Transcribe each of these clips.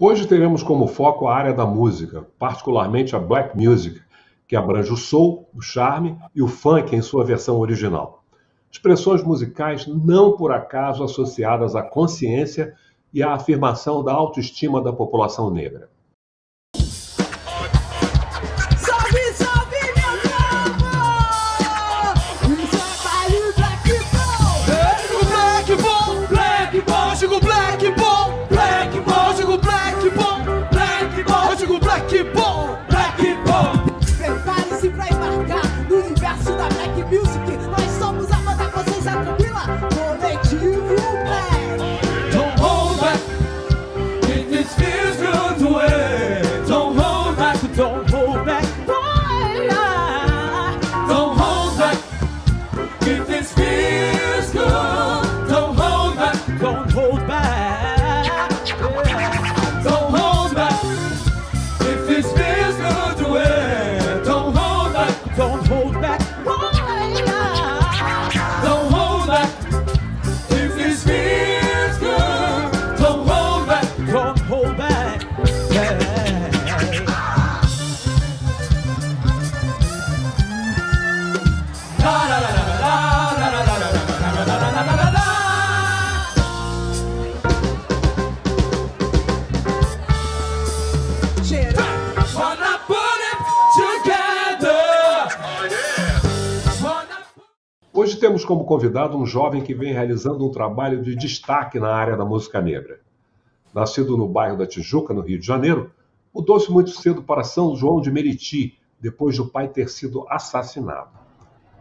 Hoje teremos como foco a área da música, particularmente a black music, que abrange o soul, o charme e o funk em sua versão original. Expressões musicais não por acaso associadas à consciência e à afirmação da autoestima da população negra. Hoje convidado um jovem que vem realizando um trabalho de destaque na área da música negra. Nascido no bairro da Tijuca, no Rio de Janeiro, mudou-se muito cedo para São João de Meriti, depois do pai ter sido assassinado.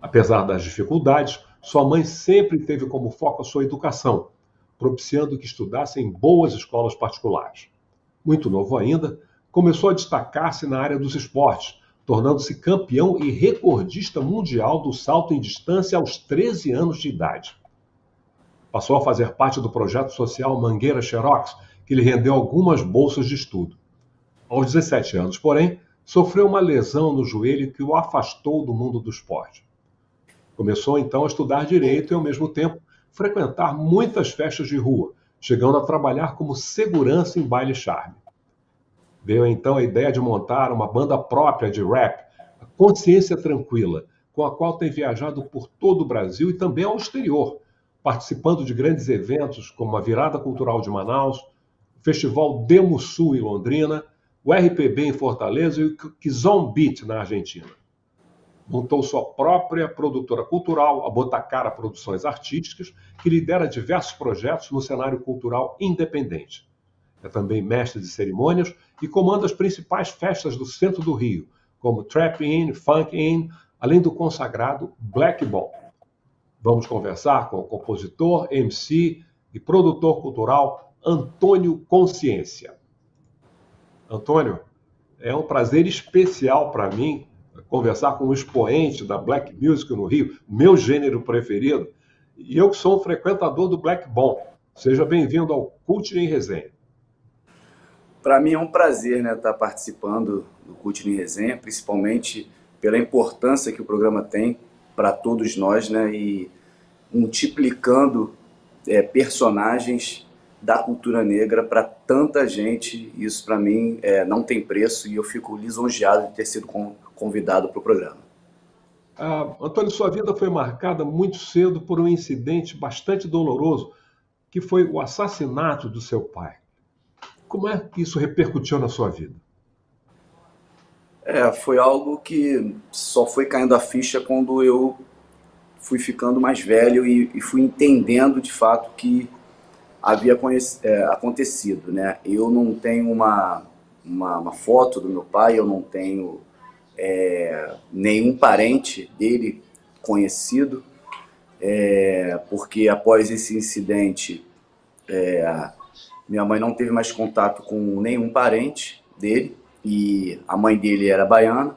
Apesar das dificuldades, sua mãe sempre teve como foco a sua educação, propiciando que estudasse em boas escolas particulares. Muito novo ainda, começou a destacar-se na área dos esportes, tornando-se campeão e recordista mundial do salto em distância aos 13 anos de idade. Passou a fazer parte do projeto social Mangueira Xerox, que lhe rendeu algumas bolsas de estudo. Aos 17 anos, porém, sofreu uma lesão no joelho que o afastou do mundo do esporte. Começou então a estudar direito e, ao mesmo tempo, frequentar muitas festas de rua, chegando a trabalhar como segurança em baile charme. Veio então a ideia de montar uma banda própria de rap, a Consciência Tranquila, com a qual tem viajado por todo o Brasil e também ao exterior, participando de grandes eventos como a Virada Cultural de Manaus, o Festival Demo Sul em Londrina, o RPB em Fortaleza e o Kizom Beat na Argentina. Montou sua própria produtora cultural, a Botacara Produções Artísticas, que lidera diversos projetos no cenário cultural independente. É também mestre de cerimônias e comanda as principais festas do centro do Rio, como Trap In, Funk In, além do consagrado Black Ball. Vamos conversar com o compositor, MC e produtor cultural Antônio Consciência. Antônio, é um prazer especial para mim conversar com um expoente da Black Music no Rio, meu gênero preferido, e eu que sou um frequentador do Black Ball. Seja bem-vindo ao Cult em Resenha. Para mim é um prazer né, estar tá participando do Cultura em Resenha, principalmente pela importância que o programa tem para todos nós né, e multiplicando é, personagens da cultura negra para tanta gente. Isso para mim é, não tem preço e eu fico lisonjeado de ter sido convidado para o programa. Ah, Antônio, sua vida foi marcada muito cedo por um incidente bastante doloroso, que foi o assassinato do seu pai. Como é que isso repercutiu na sua vida? É, foi algo que só foi caindo a ficha quando eu fui ficando mais velho e, e fui entendendo de fato que havia é, acontecido, né? Eu não tenho uma, uma, uma, foto do meu pai, eu não tenho é, nenhum parente dele conhecido, é, porque após esse incidente é, minha mãe não teve mais contato com nenhum parente dele e a mãe dele era baiana.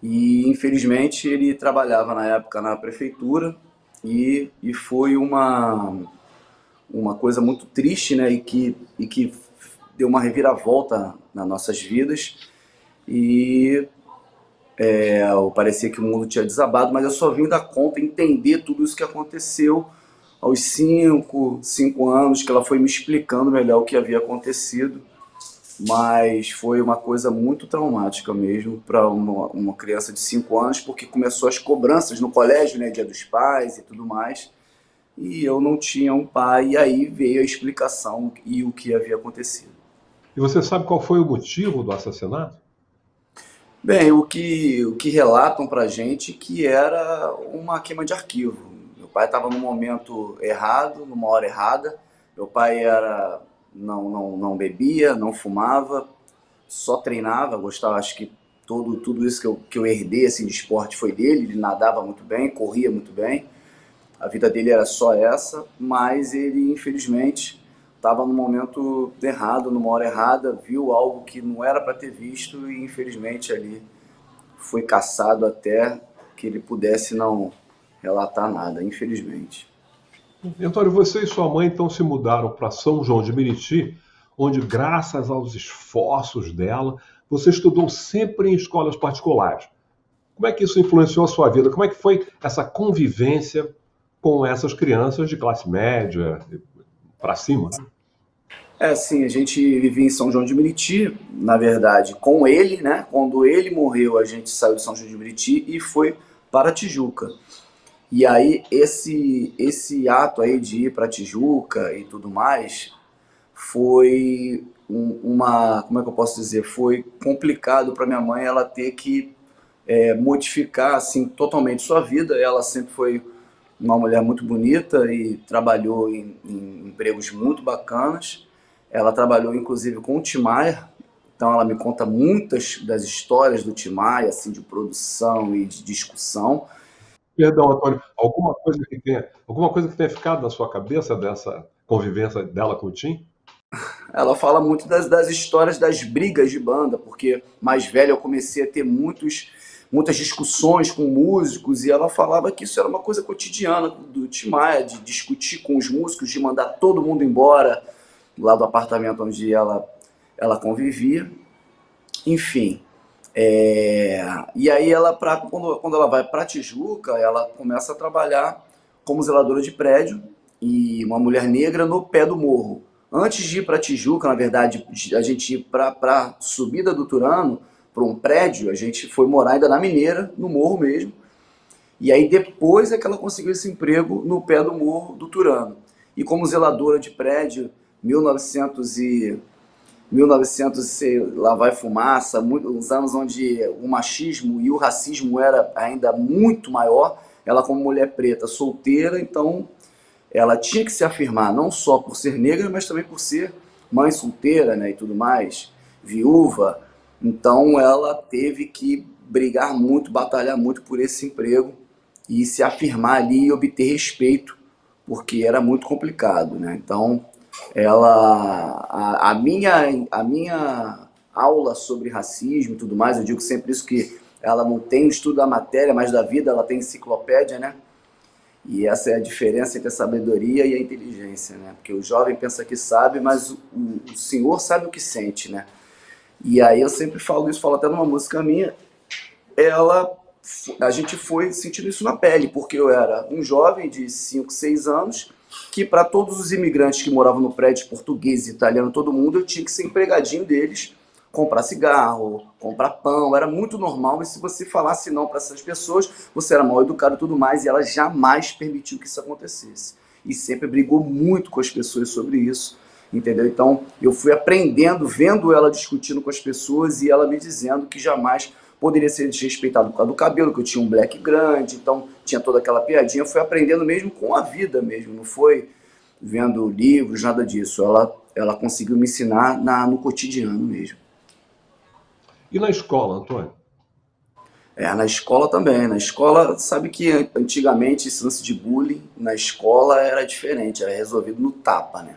E infelizmente ele trabalhava na época na prefeitura e, e foi uma, uma coisa muito triste, né? E que, e que deu uma reviravolta nas nossas vidas. E é, parecia que o mundo tinha desabado, mas eu só vim dar conta, entender tudo isso que aconteceu aos cinco, cinco anos, que ela foi me explicando melhor o que havia acontecido. Mas foi uma coisa muito traumática mesmo para uma, uma criança de cinco anos, porque começou as cobranças no colégio, né, Dia dos Pais e tudo mais. E eu não tinha um pai, e aí veio a explicação e o que havia acontecido. E você sabe qual foi o motivo do assassinato? Bem, o que, o que relatam para gente que era uma queima de arquivo. Pai estava no momento errado, numa hora errada. Meu pai era não, não, não bebia, não fumava, só treinava, gostava, acho que todo, tudo isso que eu, que eu herdei assim, de esporte foi dele, ele nadava muito bem, corria muito bem, a vida dele era só essa, mas ele infelizmente estava no momento errado, numa hora errada, viu algo que não era para ter visto e infelizmente ali foi caçado até que ele pudesse não relatar nada, infelizmente. Antônio, você e sua mãe então se mudaram para São João de Meriti, onde, graças aos esforços dela, você estudou sempre em escolas particulares. Como é que isso influenciou a sua vida? Como é que foi essa convivência com essas crianças de classe média para cima? Né? É, sim, a gente vivia em São João de Meriti, na verdade, com ele, né? Quando ele morreu, a gente saiu de São João de Meriti e foi para Tijuca. E aí esse esse ato aí de ir para Tijuca e tudo mais foi um, uma como é que eu posso dizer foi complicado para minha mãe ela ter que é, modificar assim totalmente sua vida. Ela sempre foi uma mulher muito bonita e trabalhou em, em empregos muito bacanas. Ela trabalhou inclusive com o Timaya, então ela me conta muitas das histórias do Timaya, assim, de produção e de discussão. Perdão, Antônio, alguma coisa que tenha, alguma coisa que tenha ficado na sua cabeça dessa convivência dela com o Tim? Ela fala muito das, das histórias das brigas de banda, porque mais velha eu comecei a ter muitos, muitas discussões com músicos e ela falava que isso era uma coisa cotidiana do Tim Maia, de discutir com os músicos, de mandar todo mundo embora lá do apartamento onde ela, ela convivia. Enfim, é, e aí ela, pra, quando, quando ela vai para Tijuca, ela começa a trabalhar como zeladora de prédio e uma mulher negra no pé do morro. Antes de ir para Tijuca, na verdade, a gente ir para a subida do Turano, para um prédio, a gente foi morar ainda na Mineira, no morro mesmo. E aí depois é que ela conseguiu esse emprego no pé do morro do Turano. E como zeladora de prédio, 1900 e 1900 lá vai fumaça, uns anos onde o machismo e o racismo era ainda muito maior. Ela como mulher preta, solteira, então ela tinha que se afirmar não só por ser negra, mas também por ser mãe solteira, né, e tudo mais, viúva. Então ela teve que brigar muito, batalhar muito por esse emprego e se afirmar ali e obter respeito, porque era muito complicado, né? Então ela a, a, minha a minha aula sobre racismo e tudo mais, eu digo sempre isso que ela não tem o estudo da matéria, mas da vida ela tem enciclopédia, né? E essa é a diferença entre a sabedoria e a inteligência, né? Porque o jovem pensa que sabe, mas o, o senhor sabe o que sente, né? E aí eu sempre falo isso, falo até numa música minha, ela a gente foi sentindo isso na pele, porque eu era um jovem de 5, 6 anos que para todos os imigrantes que moravam no prédio, português, italiano, todo mundo, eu tinha que ser empregadinho deles, comprar cigarro, comprar pão, era muito normal, e se você falasse não para essas pessoas, você era mal educado e tudo mais, e ela jamais permitiu que isso acontecesse. E sempre brigou muito com as pessoas sobre isso, entendeu? Então, eu fui aprendendo, vendo ela discutindo com as pessoas e ela me dizendo que jamais poderia ser desrespeitado por causa do cabelo, que eu tinha um black grande, então tinha toda aquela piadinha. Eu fui aprendendo mesmo com a vida mesmo, não foi vendo livros, nada disso. Ela, ela conseguiu me ensinar na, no cotidiano mesmo. E na escola, Antônio? É, na escola também. Na escola, sabe que antigamente esse lance de bullying na escola era diferente, era resolvido no tapa, né?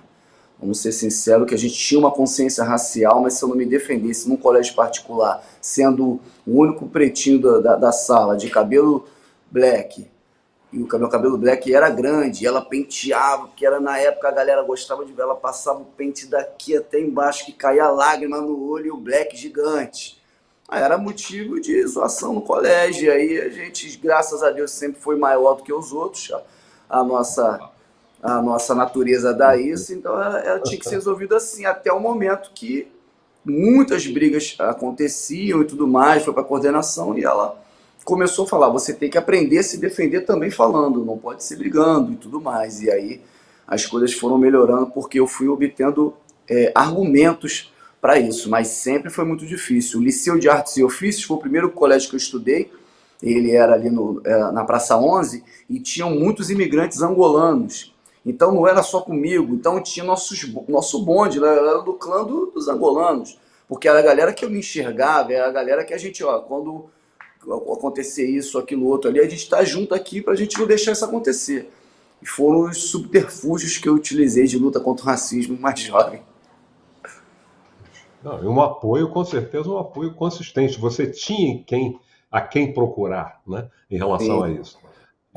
Vamos ser sinceros que a gente tinha uma consciência racial, mas se eu não me defendesse num colégio particular, sendo o único pretinho da, da, da sala, de cabelo black, e o meu cabelo black era grande, ela penteava, porque era na época a galera gostava de ver, ela passava o pente daqui até embaixo, que caía lágrima no olho e o black gigante. Aí era motivo de zoação no colégio, aí a gente, graças a Deus, sempre foi maior do que os outros, a, a nossa a nossa natureza dá isso, então ela, tinha que ser resolvida assim, até o momento que muitas brigas aconteciam e tudo mais, foi para coordenação e ela começou a falar: você tem que aprender a se defender também falando, não pode ser brigando e tudo mais. E aí as coisas foram melhorando porque eu fui obtendo é, argumentos para isso, mas sempre foi muito difícil. O Liceu de Artes e Ofícios foi o primeiro colégio que eu estudei, ele era ali no, é, na Praça 11 e tinham muitos imigrantes angolanos. Então não era só comigo, então tinha nossos, nosso bonde, né? era do clã do, dos angolanos, porque era a galera que eu me enxergava, era a galera que a gente, ó, quando acontecer isso, aquilo, outro ali, a gente está junto aqui para a gente não deixar isso acontecer. E foram os subterfúgios que eu utilizei de luta contra o racismo mais jovem. Não, e um apoio, com certeza, um apoio consistente. Você tinha quem, a quem procurar né, em relação Sim. a isso.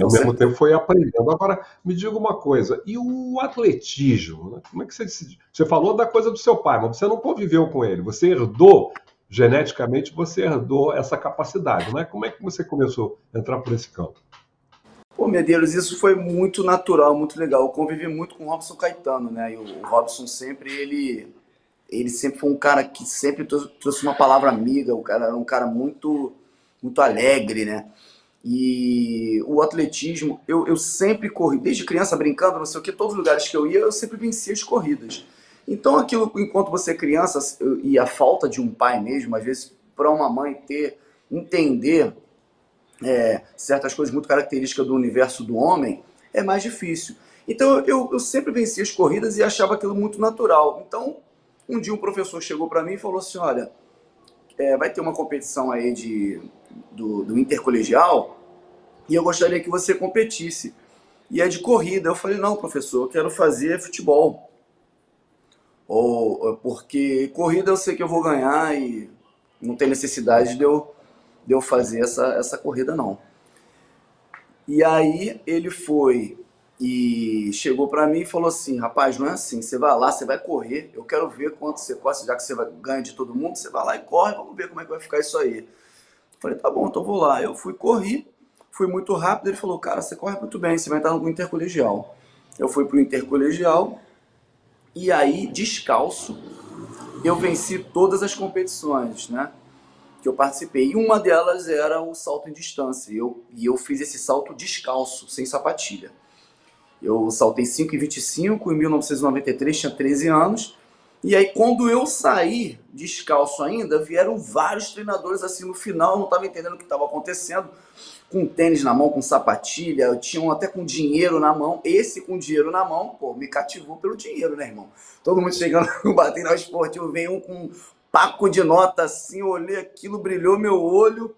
Ao mesmo tempo foi aprendendo. Agora, me diga uma coisa, e o atletismo? Né? Como é que você decidiu? Você falou da coisa do seu pai, mas você não conviveu com ele. Você herdou, geneticamente, você herdou essa capacidade. Né? Como é que você começou a entrar por esse campo? Pô, Medeiros, isso foi muito natural, muito legal. Eu convivi muito com o Robson Caetano, né? E o Robson sempre, ele, ele sempre foi um cara que sempre trouxe uma palavra amiga, o cara era um cara muito, muito alegre, né? E o atletismo, eu, eu sempre corri, desde criança brincando, não sei o que, todos os lugares que eu ia, eu sempre vencia as corridas. Então aquilo, enquanto você é criança, e a falta de um pai mesmo, às vezes, para uma mãe ter, entender é, certas coisas muito características do universo do homem, é mais difícil. Então eu, eu sempre vencia as corridas e achava aquilo muito natural. Então, um dia um professor chegou para mim e falou assim: olha, é, vai ter uma competição aí de do, do intercolegial e eu gostaria que você competisse. E é de corrida. Eu falei, não, professor, eu quero fazer futebol. Ou, porque corrida eu sei que eu vou ganhar e não tem necessidade de eu, de eu fazer essa, essa corrida, não. E aí ele foi e chegou para mim e falou assim, rapaz, não é assim, você vai lá, você vai correr, eu quero ver quanto você corre, já que você vai, ganha de todo mundo, você vai lá e corre, vamos ver como é que vai ficar isso aí. Falei, tá bom, então vou lá. Eu fui, corri, fui muito rápido. Ele falou, cara, você corre muito bem, você vai entrar no intercolegial. Eu fui pro intercolegial e aí, descalço, eu venci todas as competições, né? Que eu participei. E uma delas era o salto em distância. E eu, e eu fiz esse salto descalço, sem sapatilha. Eu saltei 5,25 em 1993, tinha 13 anos. E aí, quando eu saí descalço ainda, vieram vários treinadores assim no final, não estava entendendo o que estava acontecendo, com tênis na mão, com sapatilha, eu tinha um até com dinheiro na mão. Esse com dinheiro na mão, pô, me cativou pelo dinheiro, né, irmão? Todo mundo chegando no Batem Esportivo, vem um com um paco de nota assim, olhei aquilo, brilhou meu olho.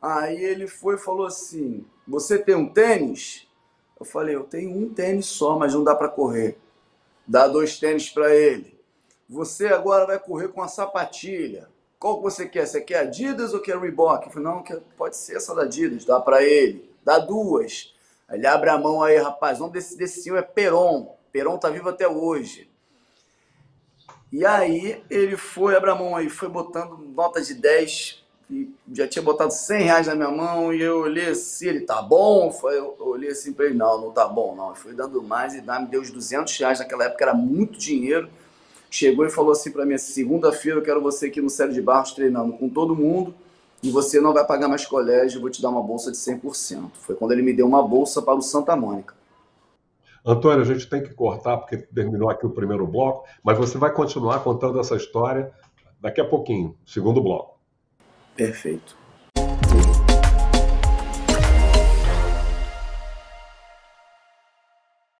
Aí ele foi e falou assim: Você tem um tênis? Eu falei: Eu tenho um tênis só, mas não dá para correr. Dá dois tênis para ele. Você agora vai correr com a sapatilha. Qual que você quer? Você quer Adidas ou quer Reebok? Eu falei, não, pode ser essa da Adidas, dá para ele. Dá duas. Ele abre a mão aí, rapaz. O nome desse, desse senhor é Peron. Peron tá vivo até hoje. E aí ele foi, abre a mão aí, foi botando nota de 10 e já tinha botado 100 reais na minha mão e eu olhei assim, ele tá bom? Eu olhei assim para ele, não, não tá bom não. Foi dando mais e me deu os 200 reais naquela época, era muito dinheiro chegou e falou assim para mim: segunda-feira eu quero você aqui no Série de Barros treinando com todo mundo e você não vai pagar mais colégio, eu vou te dar uma bolsa de 100%. Foi quando ele me deu uma bolsa para o Santa Mônica. Antônio, a gente tem que cortar porque terminou aqui o primeiro bloco, mas você vai continuar contando essa história daqui a pouquinho, segundo bloco. Perfeito.